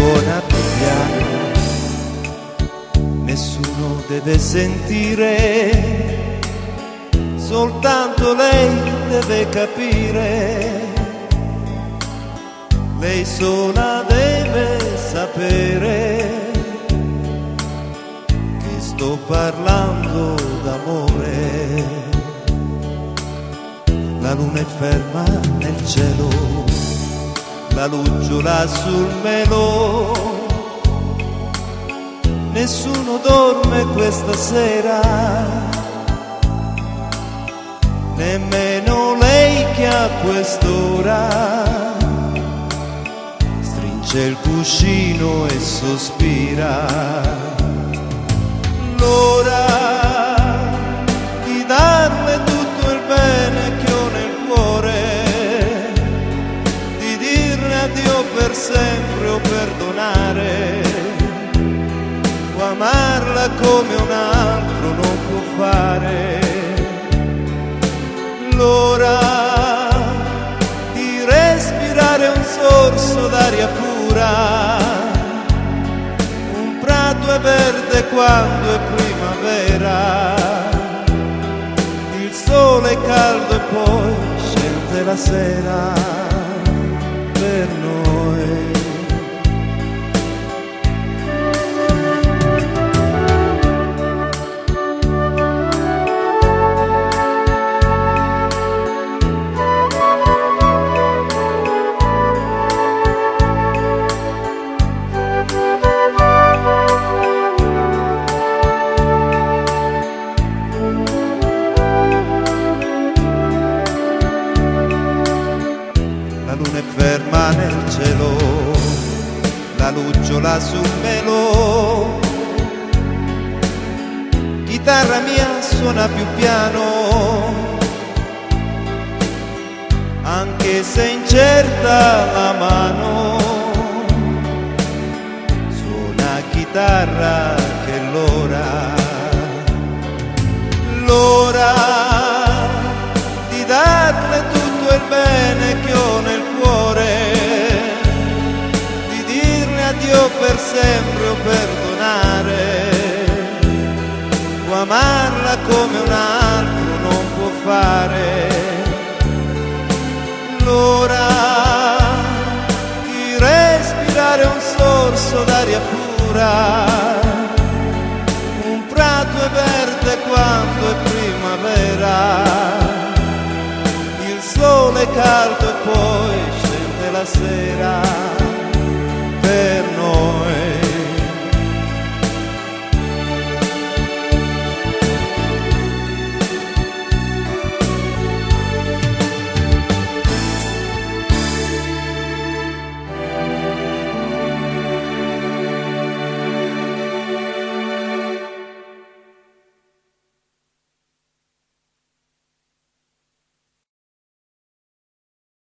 buona Bibbia. Nessuno deve sentire, soltanto lei deve capire, lei sola deve sapere che sto parlando d'amore. La luna è ferma nel cielo la lucciola sul melo nessuno dorme questa sera, nemmeno lei che a quest'ora stringe il cuscino e sospira. Addio per sempre o perdonare amarla come un altro non può fare. L'ora di respirare un sorso d'aria pura, un prato è verde quando è primavera, il sole è caldo e poi scende la sera per cielo, la lucciola sul melo, chitarra mia suona più piano, anche se incerta la mano, suona chitarra amarla come un altro non può fare. L'ora di respirare un sorso d'aria pura, un prato è verde quando è primavera, il sole è caldo e poi scende la sera.